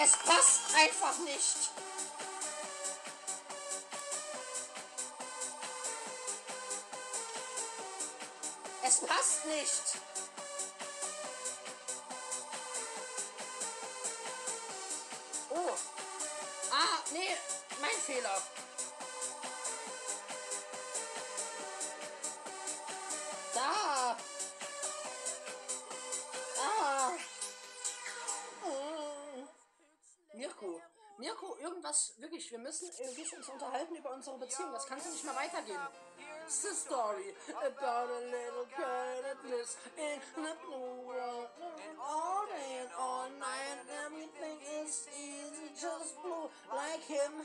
Es passt einfach nicht. Es passt nicht. Oh. Ah, nee, mein Fehler. Irgendwas, wirklich, wir müssen irgendwie uns unterhalten über unsere Beziehung. Das kann so nicht mehr weitergehen. It's the story about a little girl that lives in the blue world. And all day and all night, everything is easy, just blue, like him,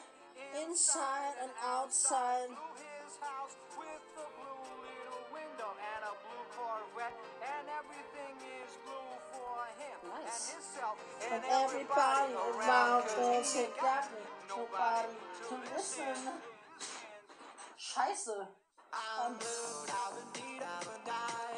inside and outside. And everybody around there said, got me. Nobody to listen. Scheiße. I'm, I'm, I'm, I'm,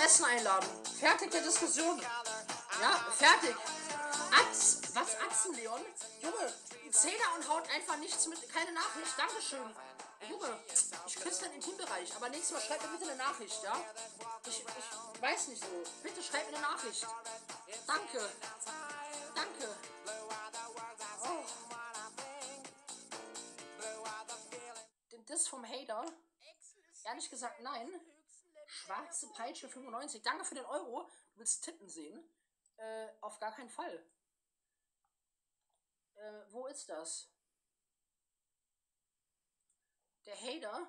Essen einladen. Fertig der Diskussion. Ja, fertig. Atz, was Atzen, Leon? Junge, Zähler und haut einfach nichts mit, keine Nachricht. Dankeschön. Junge, ich küsse deinen Intimbereich, aber nächstes Mal schreib mir bitte eine Nachricht, ja? Ich, ich weiß nicht so. Bitte schreib mir eine Nachricht. Danke. Danke. Oh. Den Diss vom Hater? Ehrlich gesagt, nein. Schwarze Peitsche 95. Danke für den Euro. Du willst Titten sehen? Äh, auf gar keinen Fall. Äh, wo ist das? Der Hater?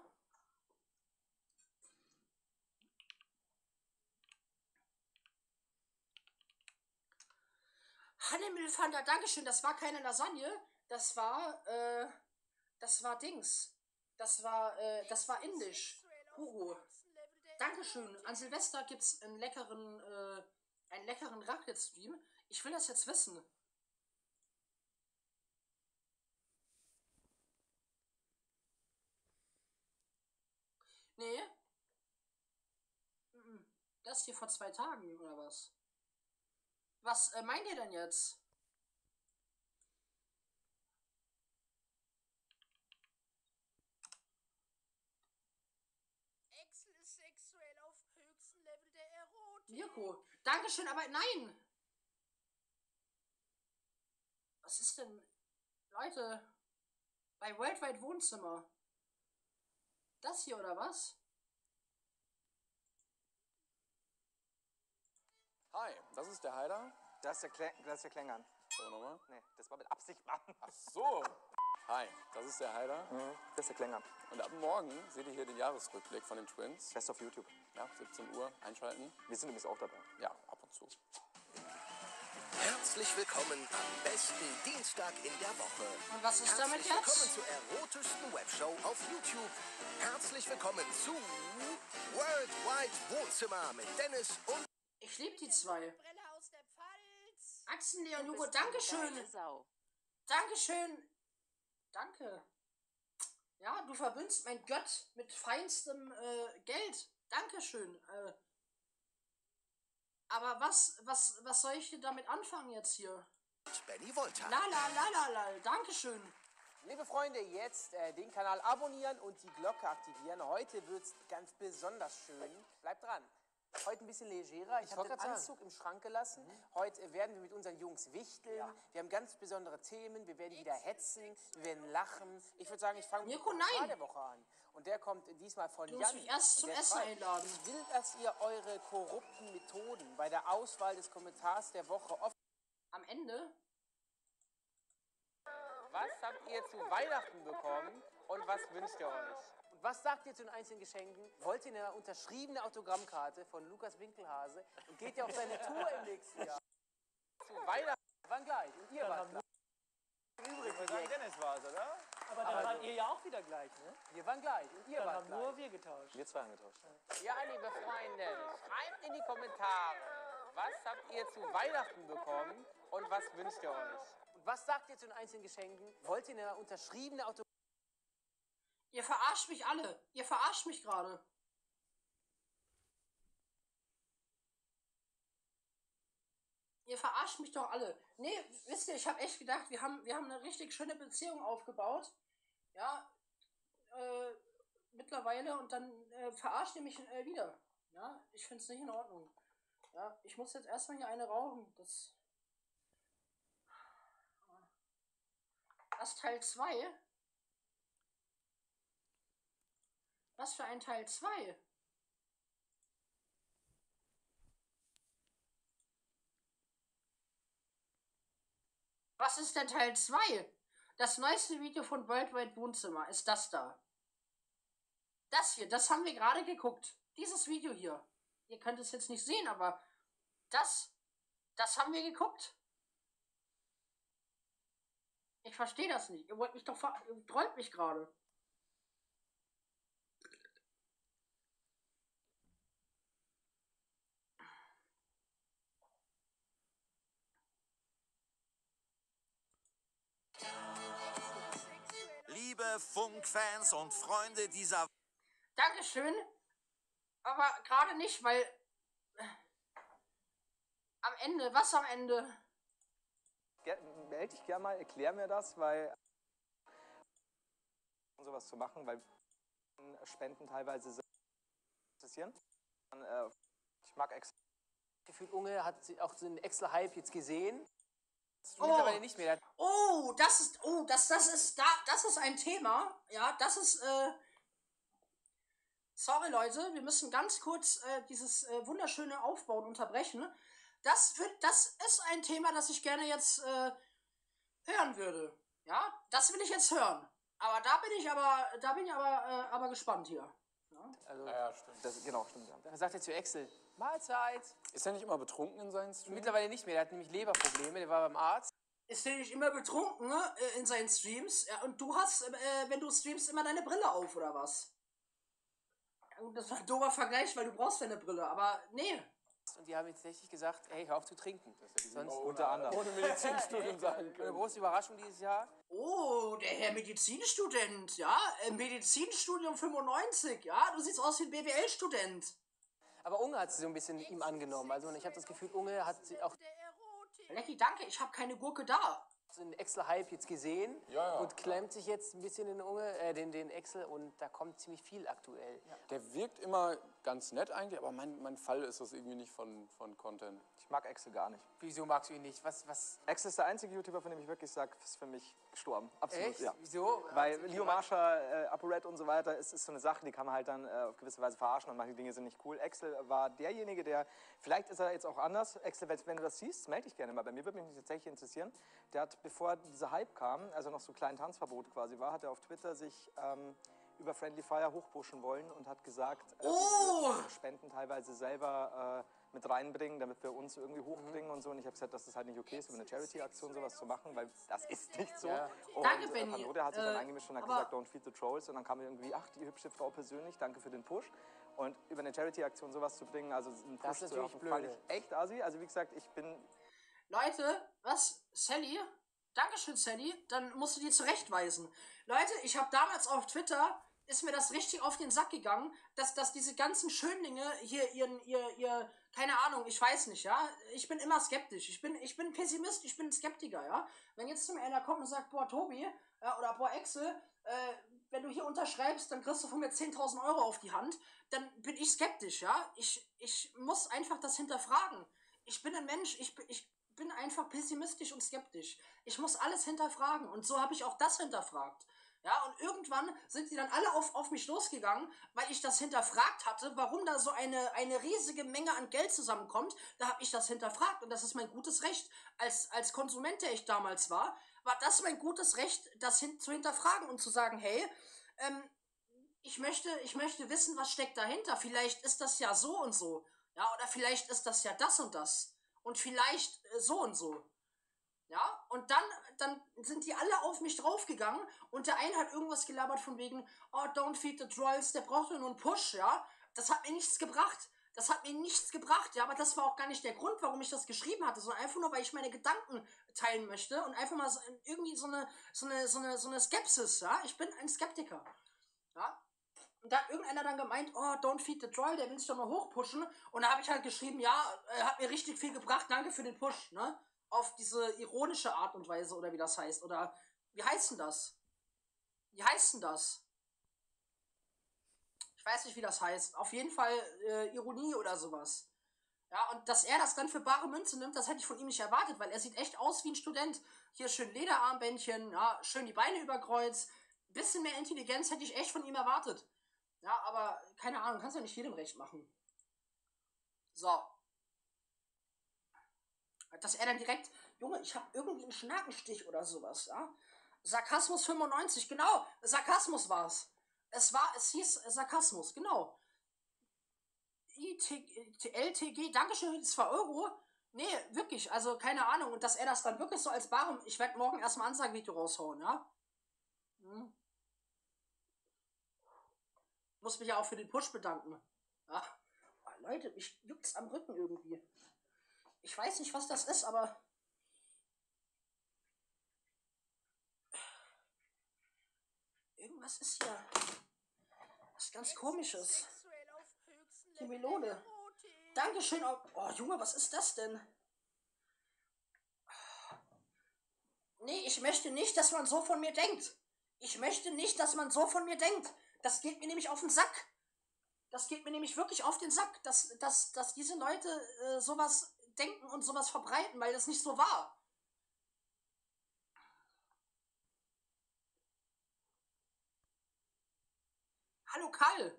Hannemüllfander, Dankeschön. Das war keine Lasagne. Das war, äh, das war Dings. Das war, äh, das war indisch. Hugo. Dankeschön. An Silvester gibt's einen leckeren, äh, einen leckeren Raclette-Stream. Ich will das jetzt wissen. Nee. Das hier vor zwei Tagen, oder was? Was äh, meint ihr denn jetzt? Axel ist sexuell auf höchstem Level der Erotik. Mirko. Dankeschön, aber nein. Was ist denn? Leute. Bei Worldwide Wohnzimmer. Das hier oder was? Hi, das ist der Heiler. Das ist der, Kle das ist der Klängern. So, nochmal. Nee, das war mit Absicht, Mann. Ach so. Hi, das ist der Heiler. Mhm, Das ist der Klängern. Und ab morgen seht ihr hier den Jahresrückblick von den Twins. Best auf YouTube. Ja, 17 Uhr einschalten. Wir sind übrigens auch dabei. Ja, ab und zu. Herzlich willkommen am besten Dienstag in der Woche. Und was ist damit Herzlich willkommen jetzt? zur erotischsten Webshow auf YouTube. Herzlich willkommen zu Worldwide Wohnzimmer mit Dennis und Ich liebe die zwei. Brille aus der Pfalz. Axel, Leon, Hugo, Dankeschön. Dankeschön. Danke. Ja, du verwünst mein Gött mit feinstem äh, Geld. Dankeschön. Äh, aber was, was, was soll ich denn damit anfangen jetzt hier? Benny Volta. La la la la la. Dankeschön. Liebe Freunde, jetzt äh, den Kanal abonnieren und die Glocke aktivieren. Heute wird es ganz besonders schön. Bleibt dran. Heute ein bisschen legerer. Ich habe den Anzug im Schrank gelassen. Heute äh, werden wir mit unseren Jungs wichteln. Wir haben ganz besondere Themen. Wir werden wieder hetzen. Wir werden lachen. Ich würde sagen, ich fange mit dem der Woche an. Und der kommt diesmal von Du Jan. mich erst zum Essen einladen. Ich will, dass ihr eure korrupten Methoden bei der Auswahl des Kommentars der Woche offen. Am Ende Was habt ihr zu Weihnachten bekommen und was wünscht ihr euch? Was sagt ihr zu den einzelnen Geschenken? Wollt ihr eine unterschriebene Autogrammkarte von Lukas Winkelhase und geht ihr auf seine Tour im nächsten Jahr? Zu Weihnachten waren gleich und ihr wart gleich. Übrig Ich sagen, Dennis war es, oder? Aber dann wart ihr ja auch wieder gleich, ne? Wir waren gleich und ihr Dann wart haben nur gleich. wir getauscht. Wir zwei haben getauscht. Ja, liebe Freunde, schreibt in die Kommentare, was habt ihr zu Weihnachten bekommen und was wünscht ihr euch? Und was sagt ihr zu den einzelnen Geschenken? Wollt ihr eine unterschriebene Autogrammkarte? Ihr verarscht mich alle. Ihr verarscht mich gerade. Ihr verarscht mich doch alle. Nee, wisst ihr, ich habe echt gedacht, wir haben, wir haben eine richtig schöne Beziehung aufgebaut. Ja, äh, mittlerweile und dann äh, verarscht ihr mich äh, wieder. Ja, ich finde es nicht in Ordnung. Ja, ich muss jetzt erstmal hier eine rauchen. Das. Das Teil 2. Was für ein Teil 2? Was ist denn Teil 2? Das neueste Video von Worldwide Wohnzimmer ist das da. Das hier, das haben wir gerade geguckt. Dieses Video hier. Ihr könnt es jetzt nicht sehen, aber das, das haben wir geguckt. Ich verstehe das nicht. Ihr wollt mich doch ver... Ihr trollt mich gerade. Liebe Funkfans und Freunde dieser Dankeschön. Aber gerade nicht, weil. äh, Am Ende, was am Ende? Ger meld dich gerne mal, erklär mir das, weil um sowas zu machen, weil Spenden teilweise interessieren. Und, äh, ich mag Ex Gefühlt Unge hat sie auch den Excel-Hype jetzt gesehen. Oh. Nicht mehr. Oh, das ist. Oh, das, das ist. Da, das ist ein Thema. Ja, das ist. Äh, sorry, Leute, wir müssen ganz kurz äh, dieses äh, wunderschöne Aufbauen unterbrechen. Das, wird, das ist ein Thema, das ich gerne jetzt äh, hören würde. Ja, das will ich jetzt hören. Aber da bin ich aber, da bin ich aber, äh, aber gespannt hier. Also, Ja, ja, stimmt. das, genau, stimmt. Ja. was sagt er zu Excel? Mahlzeit. Ist er nicht immer betrunken in seinen Streams? Mittlerweile nicht mehr. Der hat nämlich Leberprobleme. Der war beim Arzt. Ist der nicht immer betrunken ne, äh, in seinen Streams? Ja, und du hast, äh, wenn du streamst, immer deine Brille auf, oder was? Das war ein doofer Vergleich, weil du brauchst deine Brille, aber nee. Und die haben jetzt tatsächlich gesagt, hey, hör auf zu trinken. Sonst Unter anderem. Ohne Medizinstudium sagen eine können. große Überraschung dieses Jahr. Oh, der Herr Medizinstudent, ja? Äh, Medizinstudium 95, ja? Du siehst aus wie ein BWL-Student. Aber Unge hat sie so ein bisschen ihm angenommen. Also ich habe das Gefühl, Unge hat sie auch. Lecky, danke, ich habe keine Gurke da. Den Excel-Hype jetzt gesehen Ja, ja. und klemmt sich jetzt ein bisschen den Unge, äh, den, den Excel und da kommt ziemlich viel aktuell. Der wirkt immer ganz nett eigentlich, aber mein, mein Fall ist das irgendwie nicht von, von Content. Ich mag Excel gar nicht. Wieso magst du ihn nicht? Was, was? Excel ist der einzige YouTuber, von dem ich wirklich sage, ist für mich gestorben. Absolut, Echt? ja. Wieso? Weil Leo Marsha, äh, ApoRed und so weiter, ist, ist so eine Sache, die kann man halt dann äh, auf gewisse Weise verarschen und manche Dinge sind nicht cool. Excel war derjenige, der, vielleicht ist er jetzt auch anders. Excel, wenn, wenn du das siehst, melde dich gerne mal. Bei mir würde mich tatsächlich interessieren. Der hat, bevor dieser Hype kam, also noch so klein Tanzverbot quasi war, hat er auf Twitter sich ähm, über Friendly Fire hochpushen wollen und hat gesagt, äh, Oh! Spenden teilweise selber äh, mit reinbringen, damit wir uns irgendwie hochbringen und so. Und ich habe gesagt, dass das halt nicht okay ist, über eine Charity-Aktion sowas zu machen, weil das ist nicht so. Ja. Und Danke, äh, Benny. Panode hat sich dann Äh, eingemischt und hat gesagt, don't feed the trolls. Und dann kam irgendwie, ach, die hübsche Frau persönlich, danke für den Push. Und über eine Charity-Aktion sowas zu bringen, also einen Push Das ist zu natürlich erhoffen, fand ich echt assi. Also wie gesagt, ich bin Leute, was? Sally? Dankeschön, Sally. Dann musst du die zurechtweisen. Leute, ich habe damals auf Twitter, ist mir das richtig auf den Sack gegangen, dass, dass diese ganzen Schönlinge hier ihren, ihr, ihr, keine Ahnung, ich weiß nicht, ja. Ich bin immer skeptisch. Ich bin, ich bin Pessimist, ich bin Skeptiker, ja. Wenn jetzt zu mir einer kommt und sagt, boah, Tobi, ja, oder boah, Excel, äh, wenn du hier unterschreibst, dann kriegst du von mir 10.000 Euro auf die Hand, dann bin ich skeptisch, ja. Ich, ich muss einfach das hinterfragen. Ich bin ein Mensch, ich, ich bin einfach pessimistisch und skeptisch. Ich muss alles hinterfragen und so habe ich auch das hinterfragt. Ja, und irgendwann sind die dann alle auf, auf mich losgegangen, weil ich das hinterfragt hatte, warum da so eine, eine riesige Menge an Geld zusammenkommt. Da habe ich das hinterfragt und das ist mein gutes Recht. Als, als Konsument, der ich damals war, war das mein gutes Recht, das hin, zu hinterfragen und zu sagen, hey, ähm, ich möchte, ich möchte wissen, was steckt dahinter. Vielleicht ist das ja so und so. Ja, oder vielleicht ist das ja das und das. Und vielleicht äh, so und so. Ja, und dann, dann sind die alle auf mich draufgegangen und der eine hat irgendwas gelabert von wegen, oh, don't feed the trolls, der braucht nur einen Push, ja. Das hat mir nichts gebracht. Das hat mir nichts gebracht, ja, aber das war auch gar nicht der Grund, warum ich das geschrieben hatte, sondern einfach nur, weil ich meine Gedanken teilen möchte und einfach mal so, irgendwie so eine, so eine, so eine, so eine Skepsis, ja. Ich bin ein Skeptiker, ja. Und da hat irgendeiner dann gemeint, oh, don't feed the troll, der will sich doch mal hochpushen. Und da habe ich halt geschrieben, ja, äh, hat mir richtig viel gebracht, danke für den Push, ne? Auf diese ironische Art und Weise, oder wie das heißt. Oder wie heißt denn das? Wie heißt denn das? Ich weiß nicht, wie das heißt. Auf jeden Fall äh, Ironie oder sowas. Ja, und dass er das dann für bare Münze nimmt, das hätte ich von ihm nicht erwartet, weil er sieht echt aus wie ein Student. Hier schön Lederarmbändchen, ja, schön die Beine überkreuzt. Bisschen mehr Intelligenz hätte ich echt von ihm erwartet. Ja, aber keine Ahnung, kannst ja nicht jedem recht machen. So. Dass er dann direkt, Junge, ich habe irgendwie einen Schnakenstich oder sowas, ja. Sarkasmus 95, genau, Sarkasmus war's. Es war, es hieß Sarkasmus, genau. LTG, Dankeschön für die 2 Euro. Nee, wirklich, also keine Ahnung. Und dass er das dann wirklich so als Barem, ich werde morgen erstmal Ansagevideo raushauen, ja. Hm. Muss mich ja auch für den Push bedanken. Ja. Oh, Leute, mich juckt's am Rücken irgendwie. Ich weiß nicht, was das ist, aber. Irgendwas ist hier. Was ganz komisches. Die Melone. Dankeschön. Oh, oh, Junge, was ist das denn? Nee, ich möchte nicht, dass man so von mir denkt. Ich möchte nicht, dass man so von mir denkt. Das geht mir nämlich auf den Sack. Das geht mir nämlich wirklich auf den Sack, dass, dass, dass diese Leute äh, sowas denken und sowas verbreiten, weil das nicht so war. Hallo Karl.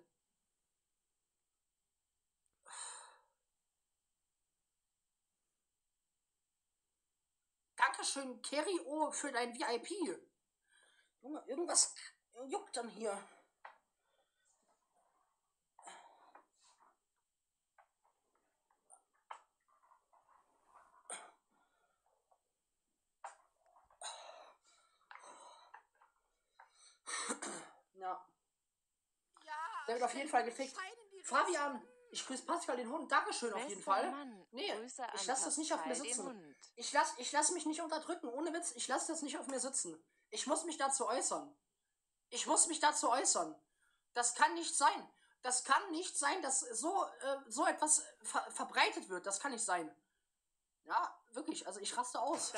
Dankeschön, Kerry O, für dein VIP. Junge, irgendwas juckt dann hier. Ja, Ja, der wird auf jeden Fall gefickt. Fabian, ich grüße Pascal den Hund. Dankeschön auf jeden Bester Fall. Mann, Nee, Grüße ich lasse das nicht auf mir sitzen. Ich lasse ich lass mich nicht unterdrücken, ohne Witz. Ich lasse das nicht auf mir sitzen. Ich muss mich dazu äußern. Ich muss mich dazu äußern. Das kann nicht sein. Das kann nicht sein, dass so, äh, so etwas ver verbreitet wird. Das kann nicht sein. Ja, wirklich. Also ich raste aus.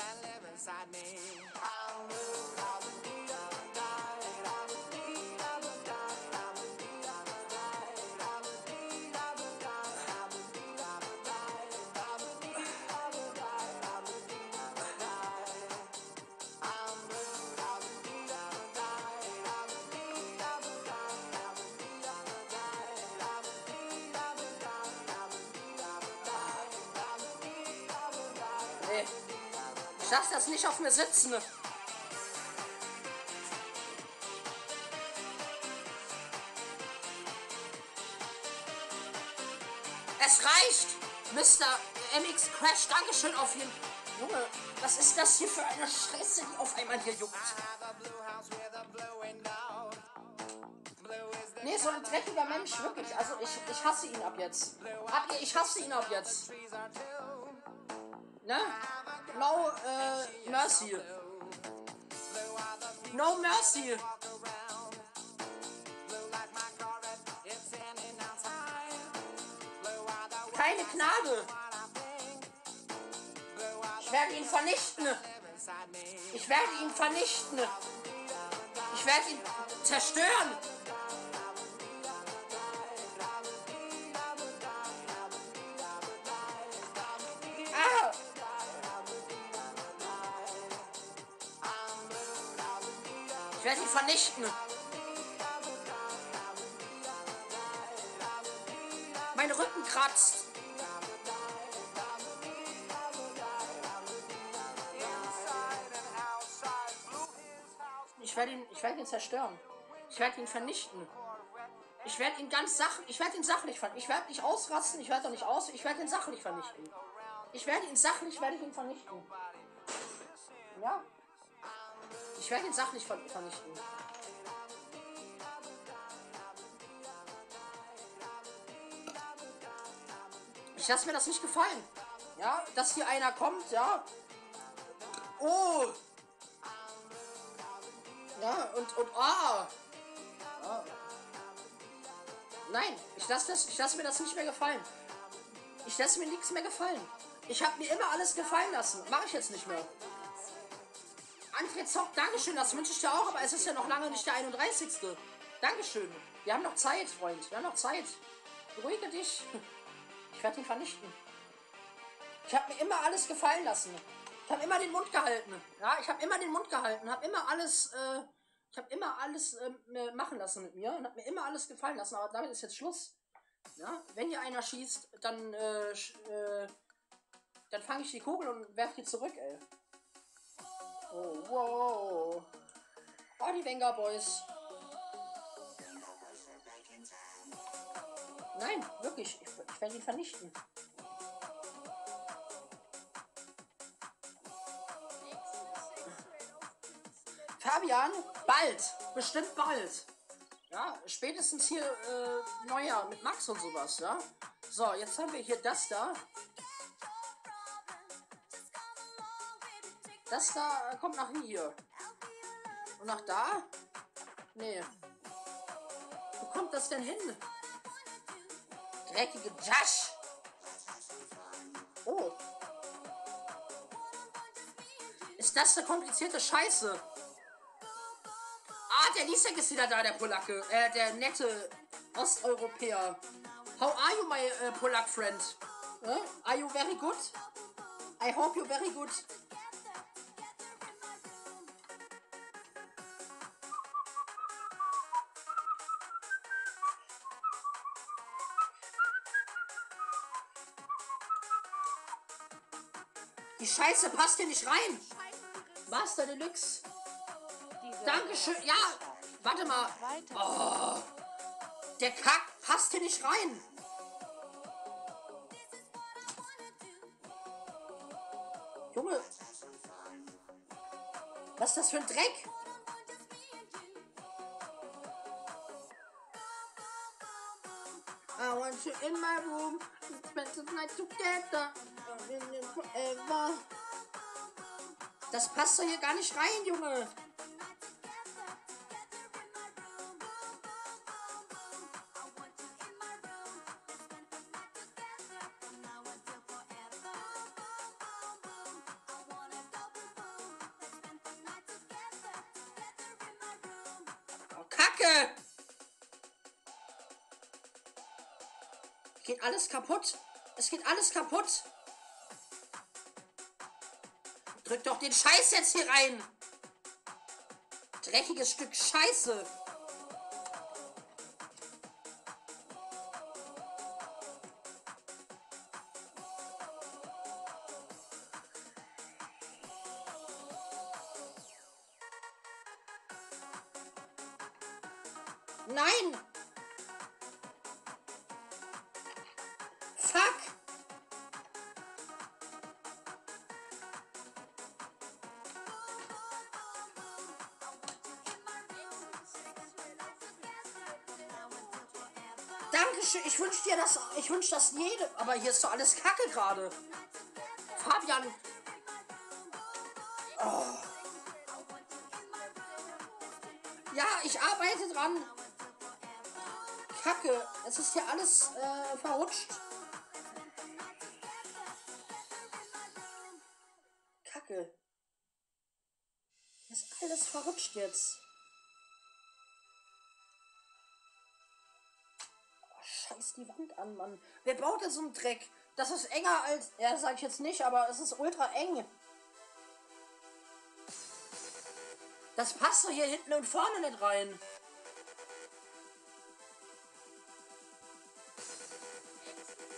Ich lasse das nicht auf mir sitzen. Es reicht! Mr. MX Crash, Dankeschön auf jeden Junge, was ist das hier für eine Scheiße, die auf einmal hier juckt? Nee, so ein dreckiger Mensch, wirklich. Also ich, ich hasse ihn ab jetzt. Ab, ich hasse ihn ab jetzt. Ne? No äh, mercy. No mercy. Keine Gnade. Ich werde ihn vernichten. Ich werde ihn vernichten. Ich werde ihn zerstören. Werde ihn vernichten. Mein Rücken kratzt. Ich werde ihn, ich werde ihn zerstören. Ich werde ihn vernichten. Ich werde ihn ganz sach, ich werde ihn sachlich vernichten. Ich werde nicht ausrasten, ich werde doch nicht aus, ich werde ihn sachlich vernichten. Ich werde ihn sachlich, werde ich ihn vernichten. Ja. Ich werde ihn sachlich ver vernichten. Ich lasse mir das nicht gefallen. Ja, dass hier einer kommt, ja. Oh! Ja, und, und, ah! Ja. Nein, ich lasse lasse mir das nicht mehr gefallen. Ich lasse mir nichts mehr gefallen. Ich habe mir immer alles gefallen lassen. Mache ich jetzt nicht mehr. André Zock, Dankeschön, das wünsche ich dir auch, aber es ist ja noch lange nicht der 31. Dankeschön. Wir haben noch Zeit, Freund. Wir haben noch Zeit. Beruhige dich. Ich werde ihn vernichten. Ich habe mir immer alles gefallen lassen. Ich habe immer den Mund gehalten. Ja, ich habe immer den Mund gehalten. Habe immer alles, äh, ich habe immer alles äh, machen lassen mit mir und habe mir immer alles gefallen lassen. Aber damit ist jetzt Schluss. Ja, wenn hier einer schießt, dann, äh, äh, dann fange ich die Kugel und werfe die zurück, ey. Oh, wow. Oh, die Wenger Boys. Nein, wirklich. Ich, ich werde ihn vernichten. Fabian, bald. Bestimmt bald. Ja, spätestens hier äh, Neujahr mit Max und sowas, ja. So, jetzt haben wir hier das da. Das da äh, kommt nach hier. Und nach da? Nee. Wo kommt das denn hin? Dreckige Josh. Oh. Ist das eine komplizierte Scheiße? Ah, der Lisek ist wieder da, der Polacke. Äh, der nette Osteuropäer. How are you, my uh, Polak friend? Huh? Are you very good? I hope you're very good. Die Scheiße passt hier nicht rein. Master Deluxe. Dankeschön. Ja, warte mal. Oh, der Kack passt hier nicht rein. Junge. Was ist das für ein Dreck? I want you in my room. Spend the night together. Forever. Das passt doch hier gar nicht rein, Junge. Oh, Kacke! Geht alles kaputt. Es geht alles kaputt. Drück doch den Scheiß jetzt hier rein. Dreckiges Stück Scheiße. Nein! Ich wünsche dir das. Ich wünsche das jedem. Aber hier ist doch alles Kacke gerade. Fabian. Oh. Ja, ich arbeite dran. Kacke. Es ist hier alles äh, verrutscht. Kacke. Ist alles verrutscht jetzt. Scheiß die Wand an, Mann. Wer baut denn so einen Dreck? Das ist enger als. Ja, sag ich jetzt nicht, aber es ist ultra eng. Das passt doch hier hinten und vorne nicht rein.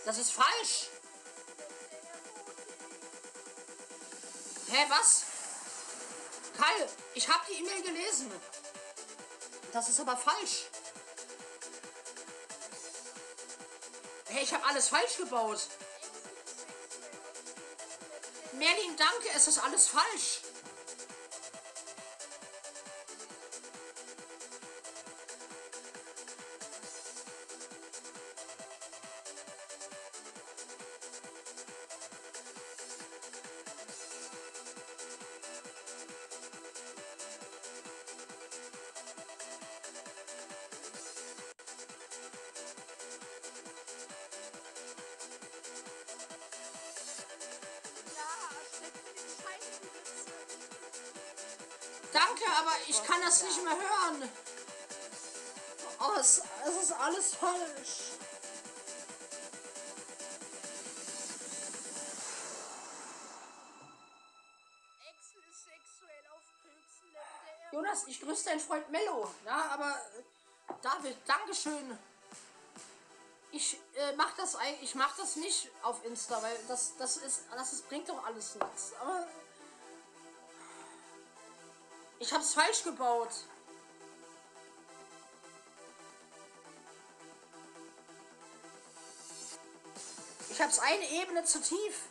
Das ist falsch. Hä, was? Kai, ich habe die E-Mail gelesen. Das ist aber falsch. Hey, ich habe alles falsch gebaut. Merlin, danke, es ist alles falsch. Jonas, ich grüße deinen Freund Mello. Ja, aber äh, David, Dankeschön. Ich äh, mach das ich mach das nicht auf Insta, weil das, das ist, das ist, bringt doch alles nichts. Aber ich hab's falsch gebaut. Ich hab's eine Ebene zu tief.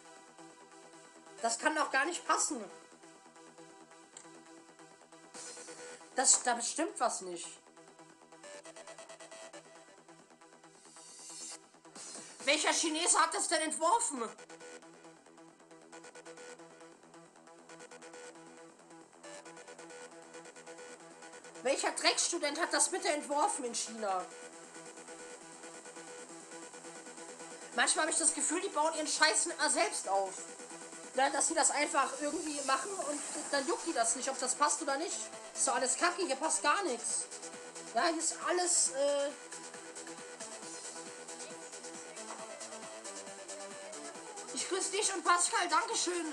Das kann doch gar nicht passen. Das, da bestimmt was nicht. Welcher Chinese hat das denn entworfen? Welcher Dreckstudent hat das bitte entworfen in China? Manchmal habe ich das Gefühl, die bauen ihren Scheiß nicht selbst auf. Dass sie das einfach irgendwie machen und dann juckt die das nicht, ob das passt oder nicht. Ist doch alles kacke, hier passt gar nichts. Ja, hier ist alles. Äh ich grüße dich und Pascal, Dankeschön.